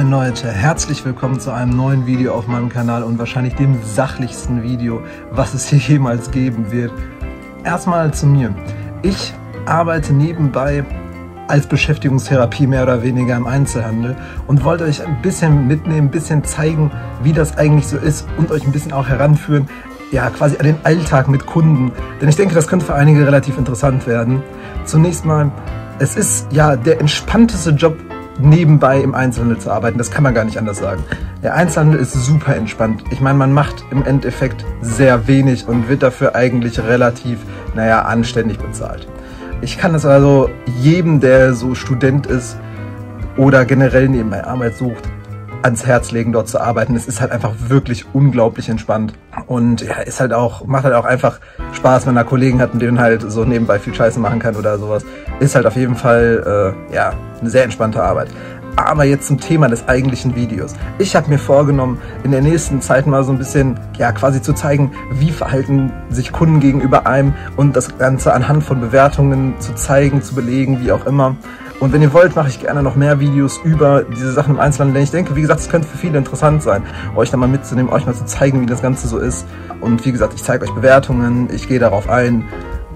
Moin Leute, herzlich willkommen zu einem neuen Video auf meinem Kanal und wahrscheinlich dem sachlichsten Video, was es hier jemals geben wird. Erstmal zu mir. Ich arbeite nebenbei als Beschäftigungstherapie mehr oder weniger im Einzelhandel und wollte euch ein bisschen mitnehmen, ein bisschen zeigen, wie das eigentlich so ist und euch ein bisschen auch heranführen, ja, quasi an den Alltag mit Kunden. Denn ich denke, das könnte für einige relativ interessant werden. Zunächst mal, es ist ja der entspannteste Job nebenbei im Einzelhandel zu arbeiten. Das kann man gar nicht anders sagen. Der Einzelhandel ist super entspannt. Ich meine, man macht im Endeffekt sehr wenig und wird dafür eigentlich relativ, naja, anständig bezahlt. Ich kann es also jedem, der so Student ist oder generell nebenbei Arbeit sucht, ans Herz legen, dort zu arbeiten. Es ist halt einfach wirklich unglaublich entspannt und ja, ist halt auch, macht halt auch einfach Spaß, wenn er Kollegen hat, mit denen halt so nebenbei viel Scheiße machen kann oder sowas. Ist halt auf jeden Fall, äh, ja, eine sehr entspannte Arbeit. Aber jetzt zum Thema des eigentlichen Videos. Ich habe mir vorgenommen, in der nächsten Zeit mal so ein bisschen, ja, quasi zu zeigen, wie verhalten sich Kunden gegenüber einem und das Ganze anhand von Bewertungen zu zeigen, zu belegen, wie auch immer. Und wenn ihr wollt, mache ich gerne noch mehr Videos über diese Sachen im Einzelhandel, denn ich denke, wie gesagt, es könnte für viele interessant sein, euch da mal mitzunehmen, euch mal zu zeigen, wie das Ganze so ist. Und wie gesagt, ich zeige euch Bewertungen, ich gehe darauf ein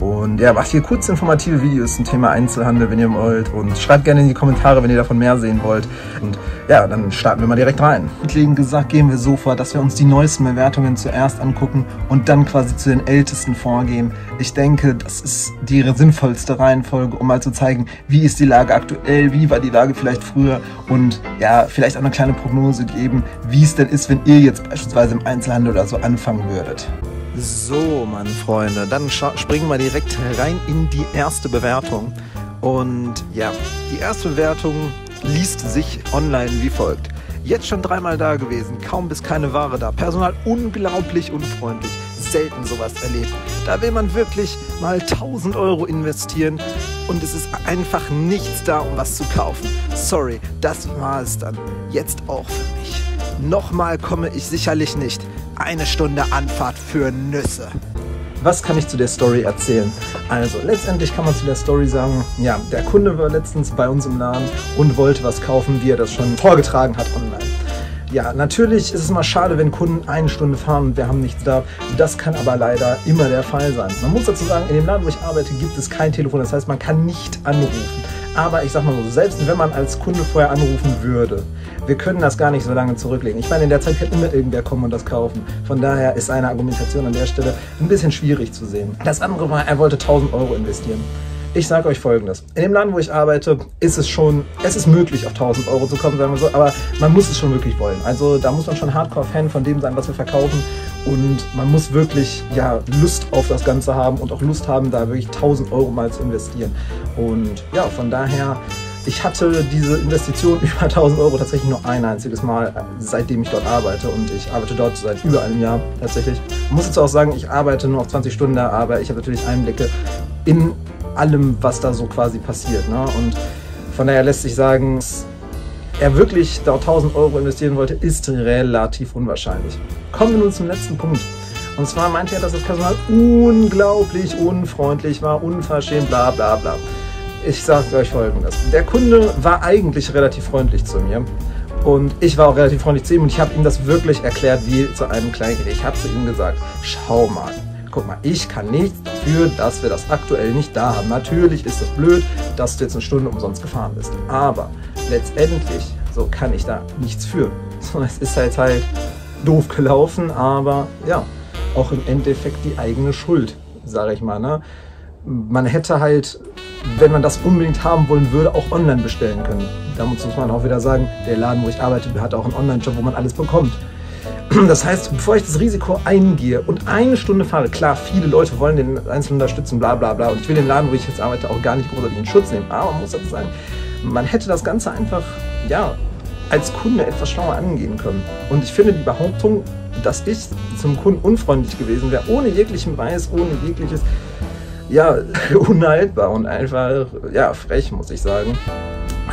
und ja, macht hier kurz informative Videos zum Thema Einzelhandel, wenn ihr wollt. Und schreibt gerne in die Kommentare, wenn ihr davon mehr sehen wollt. Und ja, dann starten wir mal direkt rein. Grundlegend gesagt gehen wir so vor, dass wir uns die neuesten Bewertungen zuerst angucken und dann quasi zu den ältesten vorgehen. Ich denke, das ist die sinnvollste Reihenfolge, um mal zu zeigen, wie ist die Lage aktuell, wie war die Lage vielleicht früher und ja, vielleicht auch eine kleine Prognose geben, wie es denn ist, wenn ihr jetzt beispielsweise im Einzelhandel oder so anfangen würdet. So, meine Freunde, dann springen wir direkt rein in die erste Bewertung. Und ja, die erste Bewertung liest sich online wie folgt. Jetzt schon dreimal da gewesen, kaum bis keine Ware da. Personal unglaublich unfreundlich. Selten sowas erlebt. Da will man wirklich mal 1000 Euro investieren und es ist einfach nichts da, um was zu kaufen. Sorry, das war es dann. Jetzt auch für mich. Nochmal komme ich sicherlich nicht. Eine Stunde Anfahrt für Nüsse. Was kann ich zu der Story erzählen? Also, letztendlich kann man zu der Story sagen, ja, der Kunde war letztens bei uns im Laden und wollte was kaufen, wie er das schon vorgetragen hat online. Ja, natürlich ist es mal schade, wenn Kunden eine Stunde fahren und wir haben nichts da. Das kann aber leider immer der Fall sein. Man muss dazu sagen, in dem Laden, wo ich arbeite, gibt es kein Telefon. Das heißt, man kann nicht anrufen. Aber ich sag mal so, selbst wenn man als Kunde vorher anrufen würde, wir können das gar nicht so lange zurücklegen. Ich meine, in der Zeit kann immer irgendwer kommen und das kaufen. Von daher ist eine Argumentation an der Stelle ein bisschen schwierig zu sehen. Das andere war, er wollte 1000 Euro investieren. Ich sage euch folgendes. In dem Laden, wo ich arbeite, ist es schon, es ist möglich, auf 1000 Euro zu kommen, sagen wir so, aber man muss es schon wirklich wollen. Also da muss man schon Hardcore-Fan von dem sein, was wir verkaufen. Und man muss wirklich ja, Lust auf das Ganze haben und auch Lust haben, da wirklich 1000 Euro mal zu investieren. Und ja, von daher ich hatte diese Investition über 1000 Euro tatsächlich nur ein einziges Mal, seitdem ich dort arbeite. Und ich arbeite dort seit über einem Jahr tatsächlich. Ich muss jetzt auch sagen, ich arbeite nur noch 20 Stunden da, aber ich habe natürlich Einblicke in allem, was da so quasi passiert. Ne? Und von daher lässt sich sagen, dass er wirklich da 1000 Euro investieren wollte, ist relativ unwahrscheinlich. Kommen wir nun zum letzten Punkt. Und zwar meinte er, dass das Personal unglaublich unfreundlich war, unverschämt, bla bla bla. Ich sage euch folgendes. Der Kunde war eigentlich relativ freundlich zu mir. Und ich war auch relativ freundlich zu ihm und ich habe ihm das wirklich erklärt wie zu einem Kleinkind. Ich habe zu ihm gesagt, schau mal, guck mal, ich kann nichts dafür, dass wir das aktuell nicht da haben. Natürlich ist es blöd, dass du jetzt eine Stunde umsonst gefahren bist. Aber letztendlich, so kann ich da nichts für. So, es ist halt halt doof gelaufen, aber ja, auch im Endeffekt die eigene Schuld, sage ich mal. Ne? Man hätte halt wenn man das unbedingt haben wollen würde, auch online bestellen können. Da muss man auch wieder sagen, der Laden, wo ich arbeite, hat auch einen Online-Shop, wo man alles bekommt. Das heißt, bevor ich das Risiko eingehe und eine Stunde fahre, klar, viele Leute wollen den Einzelnen unterstützen, bla bla bla. Und ich will den Laden, wo ich jetzt arbeite, auch gar nicht großartig in Schutz nehmen. Aber man muss dazu sagen, man hätte das Ganze einfach, ja, als Kunde etwas schlauer angehen können. Und ich finde die Behauptung, dass ich zum Kunden unfreundlich gewesen wäre, ohne jeglichen Weiß, ohne jegliches ja, unhaltbar und einfach, ja, frech, muss ich sagen.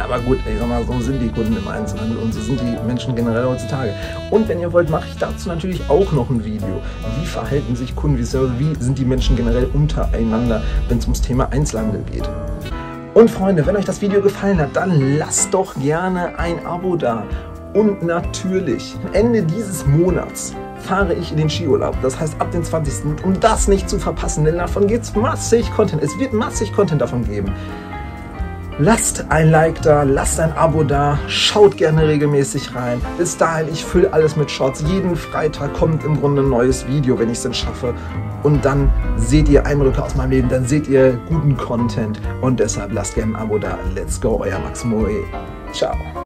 Aber gut, ich sag mal, so sind die Kunden im Einzelhandel und so sind die Menschen generell heutzutage. Und wenn ihr wollt, mache ich dazu natürlich auch noch ein Video. Wie verhalten sich Kunden, wie sind die Menschen generell untereinander, wenn es ums Thema Einzelhandel geht. Und Freunde, wenn euch das Video gefallen hat, dann lasst doch gerne ein Abo da Und natürlich, Ende dieses Monats fahre ich in den Skiurlaub. Das heißt ab den 20. Um das nicht zu verpassen, denn davon geht es massig Content. Es wird massig Content davon geben. Lasst ein Like da, lasst ein Abo da, schaut gerne regelmäßig rein. Bis dahin, ich fülle alles mit Shorts. Jeden Freitag kommt im Grunde ein neues Video, wenn ich es denn schaffe. Und dann seht ihr Eindrücke aus meinem Leben, dann seht ihr guten Content. Und deshalb lasst gerne ein Abo da. Let's go, euer Max Moe. Ciao.